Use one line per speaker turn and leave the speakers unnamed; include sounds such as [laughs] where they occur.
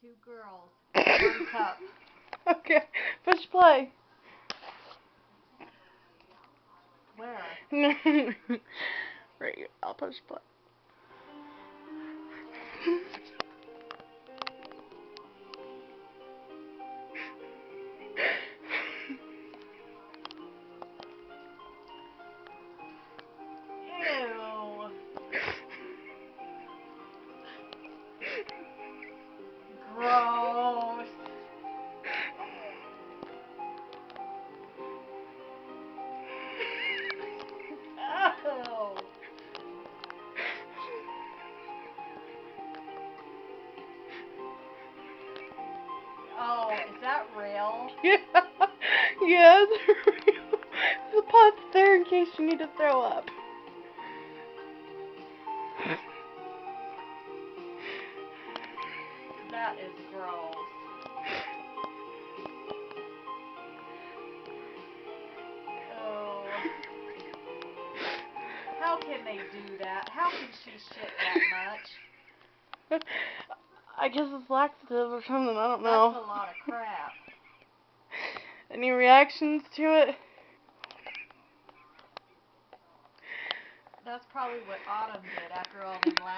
Two girls, one [laughs] cup.
Okay, push play.
Where? [laughs]
right here, I'll push play.
Real? [laughs]
Yeah, yeah, [laughs] it's real. The pot's there in case you need to throw up.
That is gross. Oh. How can they do that? How can she shit that much? [laughs]
I guess it's laxative or something, I don't
That's
know.
a lot of crap.
Any reactions to it?
That's probably what Autumn did after all them laughs.